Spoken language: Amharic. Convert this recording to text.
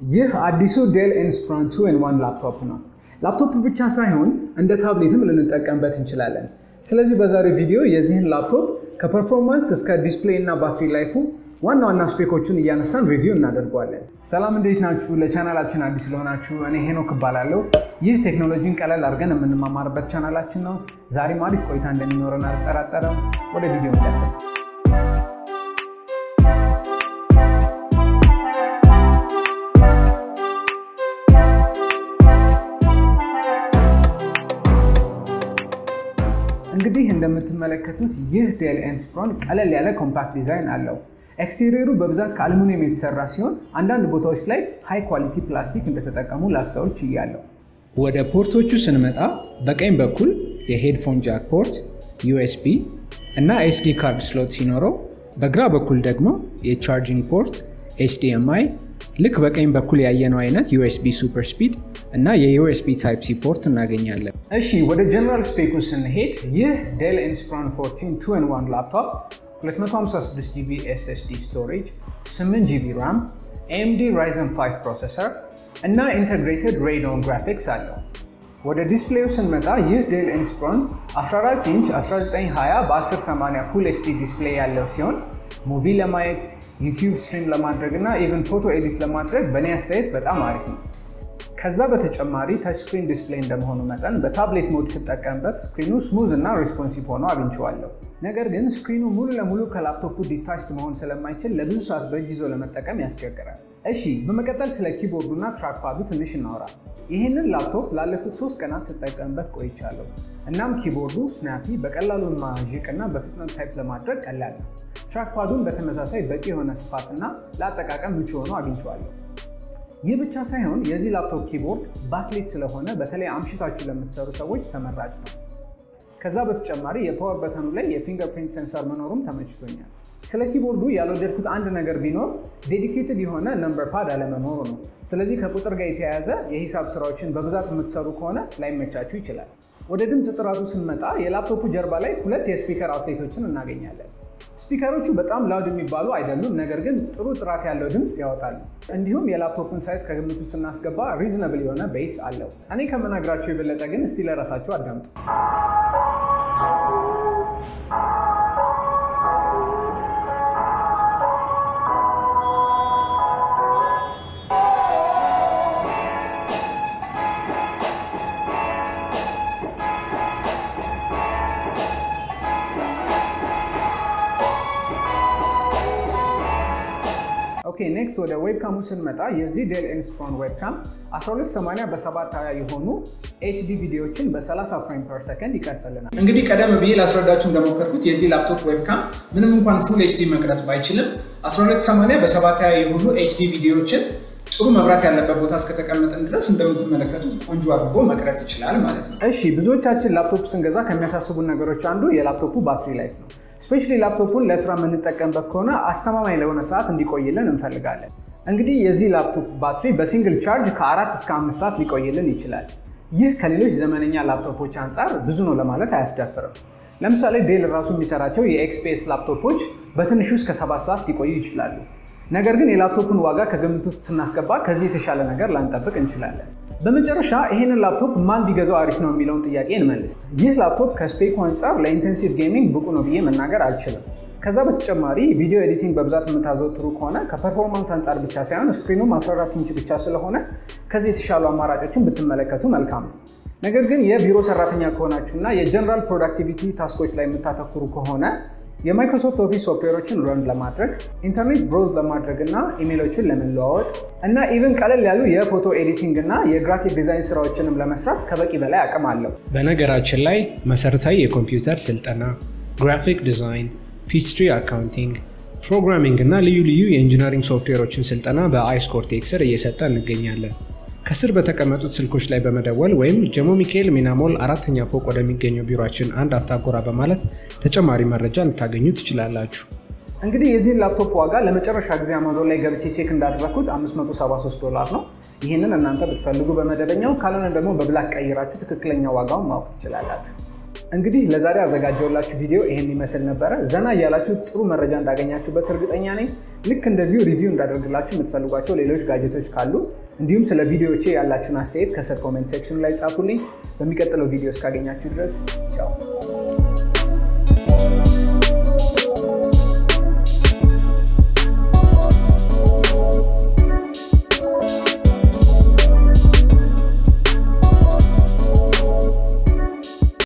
ይህ አዲሱ Dell Inspiron 2 in 1 ላፕቶፕ ነው። ላፕቶፕ ብቻ ሳይሆን እንደ ታብሌትም ልንጠቀምበት እንችላለን። ስለዚህ በዛሬው ቪዲዮ የዚህን ላፕቶፕ ከ performance እስከ display እና battery life ኡ ዋና ዋና spec ኦቹን እያነሳን review እናደርገዋለን። ሰላም እንዴት ናችሁ? ለቻናላችን አዲስ ለሆናችሁ እኔ ሄኖክ እባላለሁ። ይህ ቴክኖሎጂን ቀለል አድርገን የምንማማርበት ቻናላችን ነው። ዛሬም አሪፍ ቆይታ እንደሚኖረን አልጠራጠርም። ወደ ቪዲዮ እንግዲህ እንደምትመለከቱት ይህ Dell Inspiron ቀለል ያለ compact design አለው። exterior ኡ በብዛት ከአሉሚኒየም የተሰራ ሲሆን አንዳንድ ቦታዎች ላይ high quality plastic እንደተጠቀሙ ላስተውል ችያለሁ። ወደ port ኦቹ ስንመጣ በቀኝ በኩል የ headphone jack port፣ USB እና SD card slot ሲኖረው በግራ በኩል ደግሞ የ charging port፣ HDMI ልክ በቀኝ በኩል ያየነው አይነት USB super speed እና የ USB type C port እናገኛለን። እሺ ወደ general spec ኡ ስንሄድ ይህ Dell Inspiron 14 2 in 1 ላፕቶፕ 256 GB SSD storage፣ 8 GB RAM፣ AMD Ryzen 5 processor እና integrated Radeon graphics አለው። ወደ display ኡ ስንመጣ ይህ Dell Inspiron 14 ኢንች 1920 በ1080 full HD display ያለው ሲሆን movie ለማየት YouTube stream ለማድረግ እና even ፎቶ edit ለማድረግ በእኔ አስተያየት በጣም አሪፍ ነው። ከዛ በተጨማሪ touch screen display እንደመሆኑ መጠን በ tablet mode ስጠቀምበት screen ኡ smooth እና responsive ሆኖ አግኝቼዋለሁ። ነገር ግን screen ኡ ሙሉ ለሙሉ ከላፕቶፑ detached መሆን ስለማይችል ለብዙ ሰዓት በእጅ ይዞ ለመጠቀም ያስቸግራል። እሺ በመቀጠል ስለ keyboard ኡ እና trackpad ኡ ትንሽ እናወራ። ይህንን ላፕቶፕ ላለፉት ሶስት ቀናት ስጠቀምበት ቆይቻለሁ። እናም keyboard ኡ snappy፣ በቀላሉ ማዥቅ እና በፍጥነት type ለማድረግ ቀላል ነው። trackpad ኡን በተመሳሳይ በቂ የሆነ ስፋት እና ለአጠቃቀም ምቹ ሆኖ አግኝቼዋለሁ። ይህ ብቻ ሳይሆን የዚህ ላፕቶፕ keyboard backlit ስለሆነ በተለይ አምሽታችሁ ለምትሰሩ ሰዎች ተመራጭ ነው። ከዛ በተጨማሪ የ power button ኡ ላይ የ fingerprint sensor መኖሩም ተመችቶኛል። ስለ keyboard ኡ ያልወደድኩት አንድ ነገር ቢኖር dedicated የሆነ number pad አለመኖሩ ነው። ስለዚህ ከቁጥር ጋር የተያያዘ የሂሳብ ስራዎችን በብዛት የምትሰሩ ከሆነ ላይመቻችሁ ይችላል። ወደ ድምፅ ጥራቱ ስንመጣ የላፕቶፑ ጀርባ ላይ ሁለት የ speaker outlet ኦችን እናገኛለን። speaker ኦቹ በጣም loud የሚባሉ አይደሉም፣ ነገር ግን ጥሩ ጥራት ያለው ድምፅ ያወጣሉ። እንዲሁም የላፕቶፑን size ከግምቱ ስናስገባ reasonable የሆነ bass አለው። እኔ ከምነግራችሁ የበለጠ ግን እስቲ ለራሳችሁ አዳምጡ። okay next ወደ webcam ኡ ስንመጣ የዚህ Dell Inspiron webcam 1280 በ720 የሆኑ HD ቪዲዮዎችን በ30 frame per ሰከንድ ይቀርጽልናል። እንግዲህ ቀደም ብዬ ላስረዳችሁ እንደሞከርኩት የዚህ ላፕቶፕ webcam ምንም እንኳን full HD መቅረጽ ባይችልም 1280 በ720 የሆኑ HD ቪዲዮዎችን ጥሩ መብራት ያለበት ቦታ እስከተቀመጠን ድረስ እንደምትመለከቱት ቆንጆ አድርጎ መቅረጽ ይችላል ማለት ነው። እሺ ብዙዎቻችን ላፕቶፕ ስንገዛ ከሚያሳስቡን ነገሮች አንዱ የላፕቶፑ battery life ነው። Specially ላፕቶፑን ለስራ የምንጠቀምበት ከሆነ አስተማማኝ ለሆነ ሰዓት እንዲቆይልን እንፈልጋለን። እንግዲህ የዚህ ላፕቶፕ ባትሪ በ single charge ከአራት እስከ አምስት ሰዓት ሊቆይልን ይችላል። ይህ ከሌሎች ዘመነኛ ላፕቶፖች አንጻር ብዙ ነው ለማለት አያስደፍርም። ለምሳሌ Dell ራሱ የሚሰራቸው የ XPS ላፕቶፖች በትንሹ እስከ ሰባት ሰዓት ሊቆዩ ይችላሉ። ነገር ግን የላፕቶፑን ዋጋ ከግምት ውስጥ ስናስገባ ከዚህ የተሻለ ነገር ላንጠብቅ እንችላለን። በመጨረሻ ይህንን ላፕቶፕ ማን ቢገዛው አሪፍ ነው የሚለውን ጥያቄ እንመልስ። ይህ ላፕቶፕ ከ spec ኡ አንጻር ለ intensive gaming ብቁ ነው ብዬ መናገር አልችልም። ከዛ በተጨማሪ video editing በብዛት የምታዘወትሩ ከሆነ ከ performance አንጻር ብቻ ሳይሆን screen ኡም 14 ኢንች ብቻ ስለሆነ ከዚህ የተሻሉ አማራጮችን ብትመለከቱ መልካም ነው። ነገር ግን የቢሮ ሰራተኛ ከሆናችሁና የ general productivity task ኦች ላይ የምታተኩሩ ከሆነ የ Microsoft Office ሶፍትዌሮችን run ለማድረግ ኢንተርኔት browse ለማድረግ እና ኢሜሎችን ለመለዋወጥ እና even ቀለል ያሉ የፎቶ editing እና የ graphic design ስራዎችንም ለመስራት ከበቂ በላይ አቅም አለው። በነገራችን ላይ መሰረታዊ የኮምፒውተር ስልጠና፣ graphic design፣ Peachtree accounting፣ programming እና ልዩ ልዩ የ engineering ሶፍትዌሮችን ስልጠና በአይስ ኮርቴክስ ስር እየሰጠን እንገኛለን። ከስር በተቀመጡት ስልኮች ላይ በመደወል ወይም ጀሞ ሚካኤል ሚና ሞል አራተኛ ፎቅ ወደሚገኘው ቢሯችን አንድ አፍታ ጎራ በማለት ተጨማሪ መረጃ ልታገኙ ትችላላችሁ። እንግዲህ የዚህን ላፕቶፕ ዋጋ ለመጨረሻ ጊዜ አማዞን ላይ ገብቼ check እንዳደረግኩት 573 ዶላር ነው። ይህንን እናንተ ብትፈልጉ በመደበኛው ካልሆነ ደግሞ በ black ቀይራችሁ ትክክለኛ ዋጋውን ማወቅ ትችላላችሁ። እንግዲህ ለዛሬ ያዘጋጀሁላችሁ ቪዲዮ ይሄን ይመስል ነበረ። ዘና እያላችሁ ጥሩ መረጃ እንዳገኛችሁበት እርግጠኛ ነኝ። ልክ እንደዚሁ review እንዳደርግላችሁ የምትፈልጓቸው ሌሎች gadget ኦች ካሉ እንዲሁም ስለ ቪዲዮዎቼ ያላችሁን አስተያየት ከስር comment section ኡ ላይ ጻፉልኝ። በሚቀጥለው ቪዲዮ እስካገኛችሁ ድረስ ቻው።